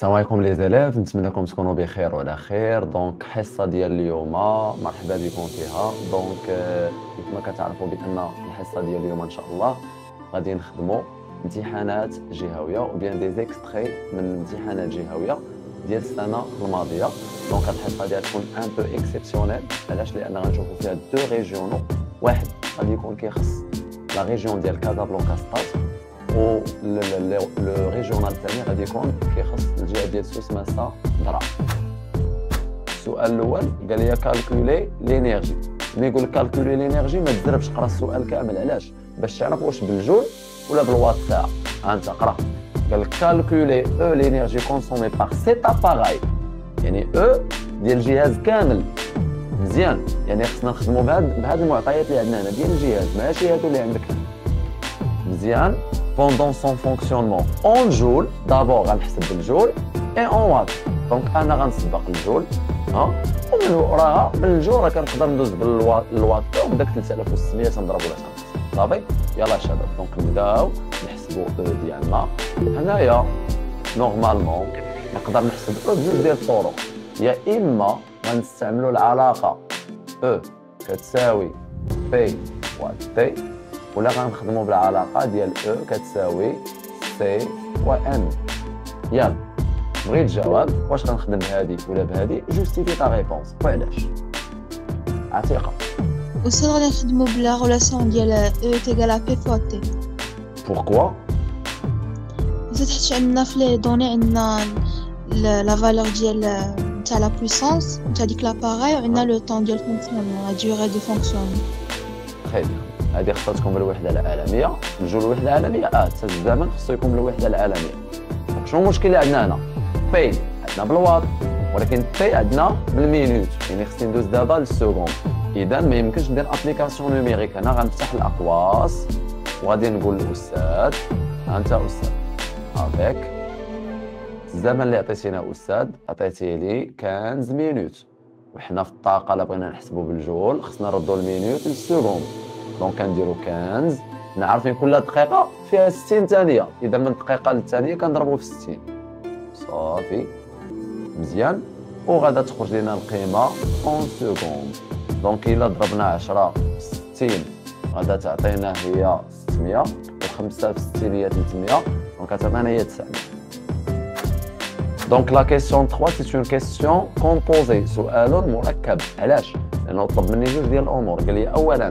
السلام عليكم les élèves نتمنىكم تكونوا بخير وعلى خير. donc حصة ديال اليوم مرحبا بكم فيها. donc كيف ما كتعرفوا بأن الحصة ديال اليوم إن شاء الله غادي نخدموا امتحانات جهوية ou bien des extraits من امتحانات جهوية ديال السنة الماضية. donc الحصة ديال تكون un peu exceptionnelle علاش؟ لأن غنشوفوا فيها deux régionaux واحد غادي يكون كيخص la région ديال كازابلانكا سطات و le régional الثاني غادي يكون كيخص الجهة ديال سوس ماسة درعة. السؤال الأول قال لي calculer l'énergie ملي يقول لك calculer l'énergie ما تزربش قرا السؤال كامل علاش؟ باش تعرف واش بالجول ولا بالوات ساعه ها انت قرا. قال لك calculer E l'énergie consommée par cet appareil يعني E ديال الجهاز كامل. مزيان. يعني خصنا نخدموا بهاد المعطيات اللي عندنا هنا ديال الجهاز. ماشي هادو اللي عندك. مزيان pendant son fonctionnement en joule. D'abord غنحسب بالجول et en watt donc أنا غنسبق الجول ها؟ ومن وراها بالجول راه كنقدر ندوز بالوات وداك 3600 تنضربو ولا صافي يلا شباب. donc نبداو نحسبو E ديالنا. هنايا normalement نقدر نحسب E بجوج ديال الطرق. يا إما غنستعملو العلاقة E كتساوي P fois t ولا غنخدموا بالعلاقه ديال E كتساوي C fois n يلا بغيت الجواب واش غنخدم بهادي ولا بهادي justifie ta réponse وعلاش عتيقه أستاذ غادي نخدموا ب la relation ديال E égale P fois t pourquoi أستاذ حيت عندنا في les données عندنا la valeur ديال تاع la puissance تاع ديك l'appareil وعندنا le temps ديال fonctionnement la durée de fonctionnement très bien هذه خصها بالوحدة العالمية. نجوا للوحدة العالمية. آه حتى الزمن خصو يكون بالوحدة العالمية. شنو المشكل اللي عندنا هنا؟ P عندنا بالواط ولكن t عندنا بال minute يعني خصني ندوز دابا لل seconde. إذا ما يمكنش ندير application numérique أنا غنفتح الأقواس وغادي نقول للأستاذ. أنت أستاذ. avec الزمن اللي عطيتينا أستاذ عطيتي لي 15 minutes وحنا في الطاقة الا بغينا نحسبوا بالجول. خصنا نردوا ال minute لل seconde. donc كنديرو 15 عارفين كل دقيقة فيها 60 ثانية. إذا من دقيقة للثانية كنضربو في 60 صافي. مزيان. وغادا تخرج لنا القيمة en secondes donc إلا ضربنا 10 في 60 غادا تعطينا هي 600 و5 في 60 هي 300 donc تعطينا هي 900 donc la question 3 c'est une question composée سؤال مركب. علاش؟ لأنه طلب مني جوج ديال الأمور. قال لي اولا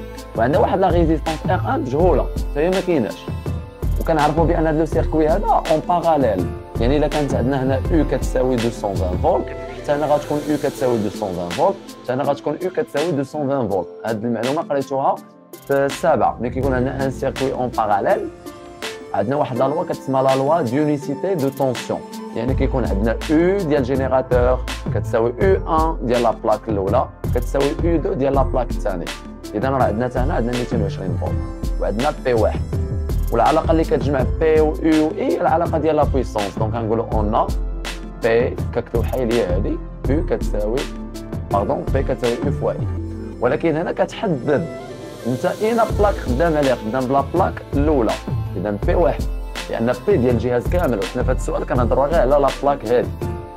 وعندنا واحد la résistance R 1 مجهوله فهي ما كايناش. وكنعرفوا بأن هذا le circuit هذا en parallèle يعني إلا كانت عندنا هنا U كتساوي 220 فولت حتى هنا غتكون U كتساوي 220 فولت حتى هنا غتكون U كتساوي 220 فولت. هذه المعلومة قريتوها في السابع ملي كيكون عندنا un circuit en parallèle عندنا واحد la loi كتسمى la loi d'unicité de tension يعني كيكون عندنا U ديال générateur كتساوي U 1 ديال la plaque الأولى كتساوي U 2 ديال la plaque الثانية. إذا راه عندنا حتى هنا عندنا 220 فولت وعندنا P واحد. والعلاقة اللي كتجمع P و U و I العلاقة ديال la puissance donc غنقولوا un P ككتب حيليه هذه U كتساوي pardon P كتساوي U fois I ولكن هنا كتحدد أنت une plaque خدام عليه خدام ب la plaque الأولى. إذا P واحد. لأن P ديال الجهاز كامل. وحنا في هذا السؤال كنهضروا غير على la plaque هذه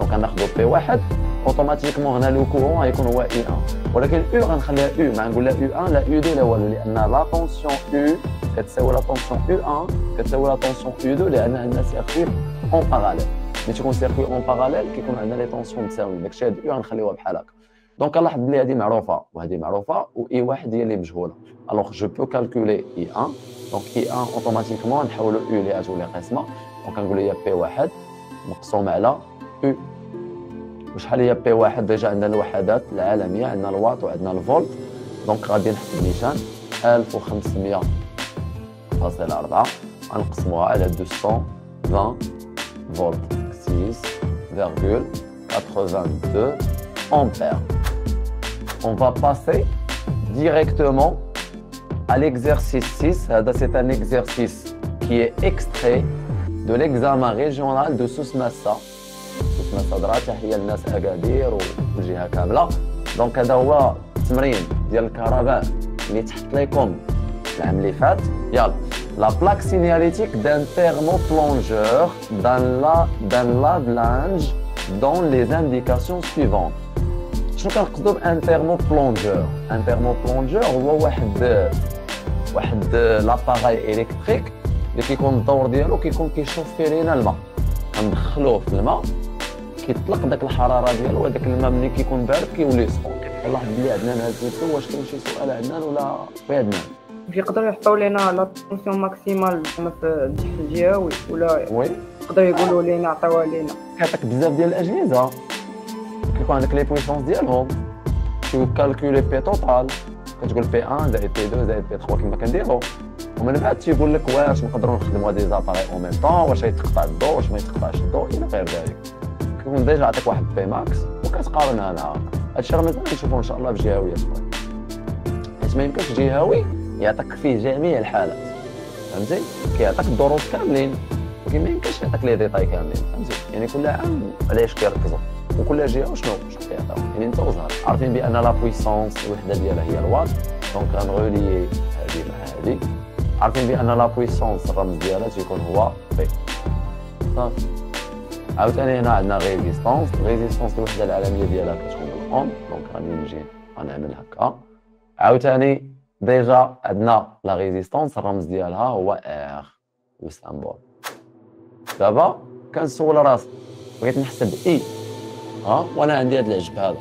donc غناخذوا P واحد. automatiquement هنا le courant غيكون هو I 1 ولكن U غنخليها أو ما نقول لها U 1 لا U 2 لا والو لأن la tension U كتساوي la tension U 1 كتساوي la tension U 2 لأن عندنا circuit en parallèle ملي تيكون circuit en parallèle كيكون عندنا les tensions متساويين داكشي هاد U غنخليوها بحال هكا donc لاحظ بلي هذه معروفه وهذه معروفه و I واحد هي اللي مجهوله alors je peux calculer I 1 donc I 1 automatiquement نحولو U اللي تولي قسمه donc كنقول هي P واحد مقسوم على U وشحال هي بي واحد ديجا عندنا الوحدات العالميه عندنا الواط وعندنا الفولت دونك غادي نحسب نيشان 1500 فاصل 4 غنقسموها على 220 فولت 6 ampères. On va passer directement à l'exercice 6. C'est un exercice qui est extrait de l'examen régional de Sousmassa. Sousmassa درا تحية للناس أكادير والجهة كاملة. دونك هذا هو التمرين ديال الكرفان اللي تحط لكم العام اللي فات. يلا. La plaque signalétique d'un thermoplongeur dans la dans lave-linge donne les indications suivantes. شنو كنقصدوا بأن thermoplongeur un thermoplongeur هو واحد واحد l'appareil électrique اللي كيكون الدور ديالو كيكون كيشوفي لينا الماء كندخلوه في الماء كيطلق داك الحرارة ديالو وهذاك الماء ملي كيكون بارد كيولي سخون نلاحظ بلي عندنا هذا السيتو واش كاين شي سؤال عندنا ولا في عندنا يقدروا يحطوا لنا la tension maximale في الجهه الجهوي ولا oui. يقدروا يقولوا لنا عطيوها لنا كيعطيك بزاف ديال الأجهزة. كيكون عندك les puissances ديالهم. calculer P totale كتقول P 1 زائد P 2 زائد P 3 كما كنديرو. ومن بعد تيقول لك واش نقدروا نخدموا هاد les appareils au même temps واش يتقطع الضوء واش ما يتقطعش الضوء إلى غير ذلك. كيكون déjà عطيك واحد P max وكتقارنها مع هادشي راه مازال نشوفوه إن شاء الله في جهويات أخرى حيت ما يمكنش جهوي يعطيك فيه جميع الحالات. فهمتي؟ كيعطيك الدروس كاملين ولكن ما يمكنش يعطيك les détails كاملين. فهمتي؟ يعني كل عام علاش كيركزوا؟ وكل جهة شنو شنو كيعطيو؟ يعني انت وزهر عارفين بأن la puissance الوحده ديالها هي ال watt donc غنغولي هذه مع هذه عارفين بأن la puissance الرمز ديالها تيكون هو P صافي عاوتاني هنا عندنا résistance résistance الوحده العالمية ديالها كتكون ال ohm donc غادي نجي غنعمل هكا. عاوتاني déjà عندنا la résistance الرمز ديالها هو R ال symbole دابا كنسول راسي. بغيت نحسب I ها؟ وأنا عندي هذا العجب هذا.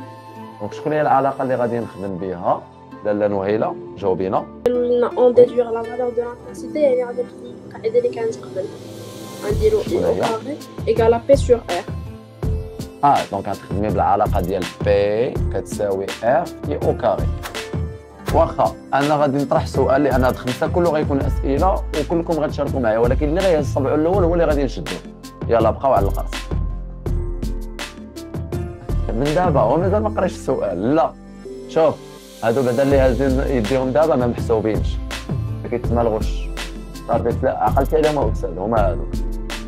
donc شكون هي العلاقة اللي غادي نخدم بها لاله نهيلة جاوبينا. en déduire la valeur de l'intensité يعني غادي نخدم القاعده اللي كانت قبل غنديرو I au carré égale P sur R آه donc غتخدمي بالعلاقه ديال P كتساوي R في au carré واخا أنا غادي نطرح سؤال لأن هاد خمسة كله غيكون أسئلة وكلكم غتشاركوا معايا ولكن اللي غيهز الصبع الأول هو اللي غادي نشدو. يلا بقاو على القرص من دابا هو مازال ما قراش السؤال. لا. شوف هادو بعدا اللي هازين يديهم دابا ما محسوبينش. ما كيتمالغوش. صافي لا عقلت عليهم أستاذ هما هادو.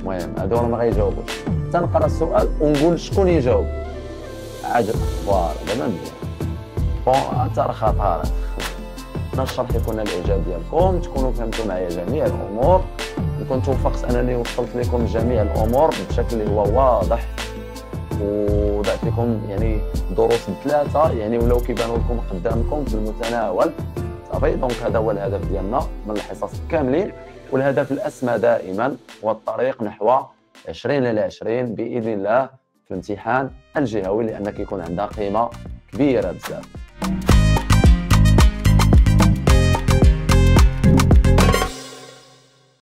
المهم هادو ما غيجاوبوش تنقرا السؤال ونقول شكون يجاوب؟ عجب voilà دابا مزيان bon حتى راه خطرات الشرح يكون الإعجاب ديالكم تكونوا فهمتوا معايا جميع الأمور. نكون توفقت أنني وصلت لكم جميع الأمور بشكل هو واضح. ودعت لكم يعني دروس بثلاثه يعني ولاو كيبانوا لكم قدامكم في المتناول. صافي donc هذا هو الهدف ديالنا من الحصص كاملين والهدف الأسمى دائما هو الطريق نحو 20 ل 20 بإذن الله في الامتحان الجهوي لأن كيكون عندها قيمة كبيرة بزاف.